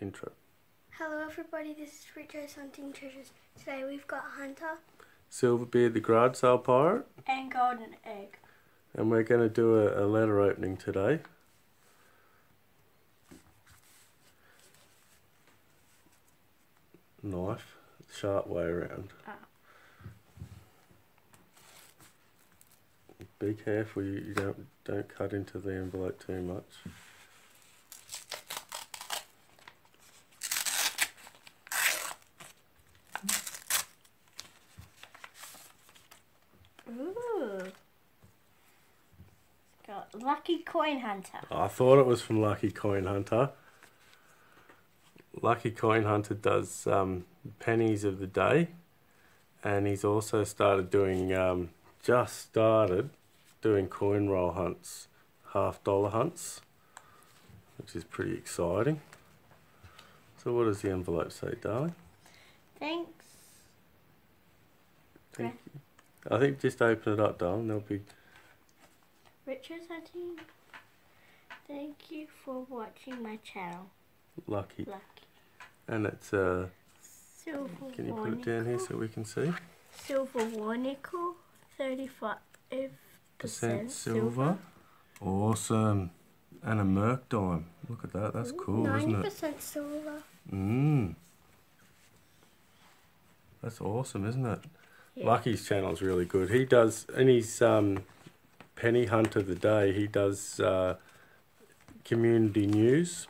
intro. Hello everybody, this is Richo's Hunting Treasures. Today we've got Hunter. Silverbeard the Gradsail Pirate. And golden egg. And we're going to do a, a letter opening today. Knife, sharp way around. Ah. Be careful you, you don't don't cut into the envelope too much. Ooh. It's got Lucky Coin Hunter. I thought it was from Lucky Coin Hunter. Lucky Coin Hunter does um, pennies of the day, and he's also started doing, um, just started doing coin roll hunts, half dollar hunts, which is pretty exciting. So, what does the envelope say, darling? Thanks. Thank you. I think just open it up, darling. There'll be Richard's Hunting. Thank you for watching my channel. lucky, Lucky. and it's uh. Silver Can you put it down here so we can see? Silver war nickel. 35 percent silver. Awesome. And a Merc dime. Look at that. That's cool, isn't it? 90% silver. Mmm. That's awesome, isn't it? Yeah. Lucky's is really good. He does, in his um, Penny Hunt of the Day, he does uh, community news.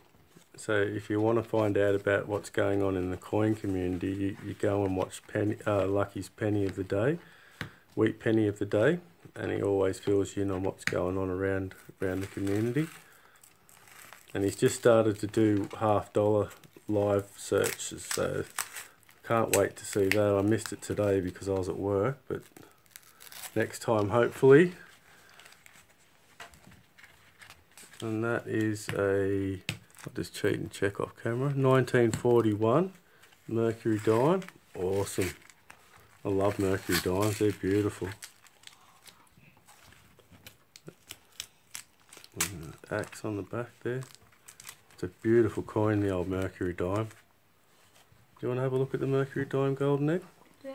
So if you want to find out about what's going on in the coin community, you, you go and watch Penny, uh, Lucky's Penny of the Day, Wheat Penny of the Day, and he always fills you in on what's going on around around the community. And he's just started to do half dollar live searches, so can't wait to see that. I missed it today because I was at work, but next time hopefully. And that is a, I'll just cheat and check off camera, 1941 Mercury dime. Awesome. I love Mercury dimes, they're beautiful. Axe on the back there. It's a beautiful coin, the old Mercury dime. Do you want to have a look at the Mercury dime golden egg? Yeah.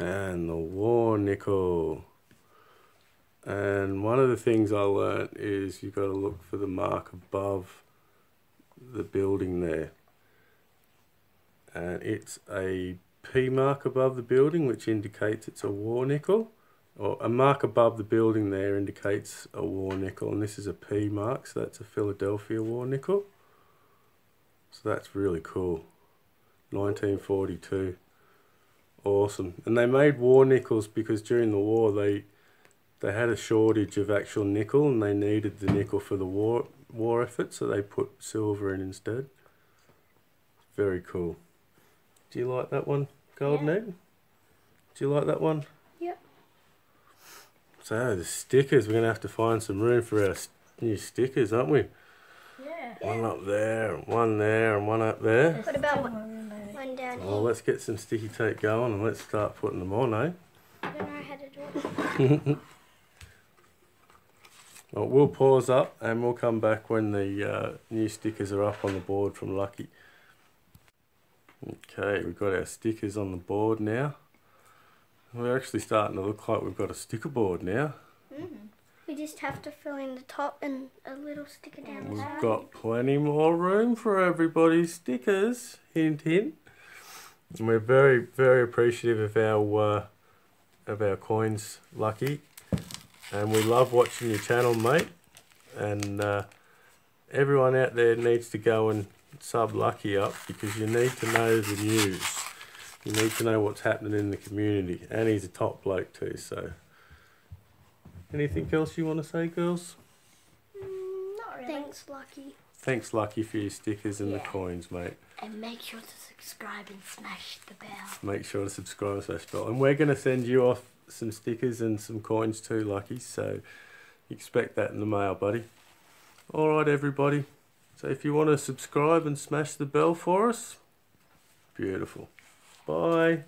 And the war nickel. And one of the things I learnt is you've got to look for the mark above the building there. And it's a P mark above the building, which indicates it's a war nickel. Or a mark above the building there indicates a war nickel, and this is a P mark, so that's a Philadelphia war nickel. So that's really cool. 1942. Awesome. And they made war nickels because during the war they they had a shortage of actual nickel and they needed the nickel for the war war effort, so they put silver in instead. Very cool. Do you like that one, Golden Yeah. Egg? Do you like that one? Yep. So the stickers, we're gonna have to find some room for our new stickers, aren't we? Yeah. One up there, and one there, and one up there. What about one, one down Oh, here? let's get some sticky tape going and let's start putting them on, eh? I don't know how to do it. Well, we'll pause up and we'll come back when the uh, new stickers are up on the board from Lucky. Okay, we've got our stickers on the board now. We're actually starting to look like we've got a sticker board now. We just have to fill in the top and a little sticker down the We've side. got plenty more room for everybody's stickers. Hint, hint. And we're very, very appreciative of our uh, of our coins, Lucky, and we love watching your channel, mate. And uh, everyone out there needs to go and sub Lucky up because you need to know the news. You need to know what's happening in the community, and he's a top bloke too. So, anything else you want to say, girls? Mm, not really. Thanks, Lucky. Thanks, Lucky, for your stickers and the coins, mate. And make sure to subscribe and smash the bell. Make sure to subscribe and smash the bell. And we're going to send you off some stickers and some coins too, Lucky. So expect that in the mail, buddy. All right, everybody. So if you want to subscribe and smash the bell for us, beautiful. Bye.